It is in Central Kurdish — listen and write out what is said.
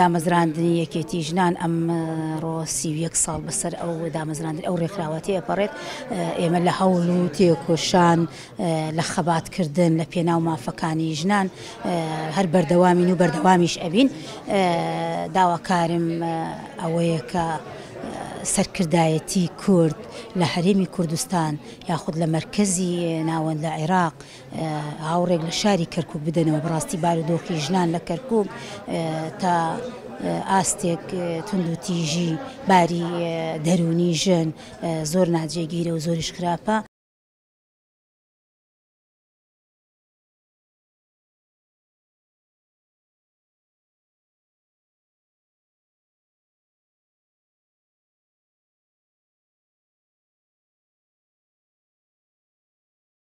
دامەزراندنی یەکێتی ژنان ئەمڕۆ سی و یەک ساڵ بەسەر ئەو دامەزراندن ئەو ڕێکخراوەتی ئەپەڕێت ئێمە لە هەوڵ و تێکۆشان لە خەباتکردن لە پێناو مافەکانی ژنان هەر بەردەوامین و بەردەوامیش ئەبین داواکارم ئەوەیە کە سەرکردایەتی کورد لە هەرێمی کوردستان یاخود لە مرکزی ناوەند لە عێراق هاوڕێک لە شاری کەرکوک بدەنەوە بەڕاستی بارودۆخی ژنان لە کەرکوک تا ئاستێک توندوتیژی باری دەرونی ژن زۆر ناجێگیرە و زۆریش خراپە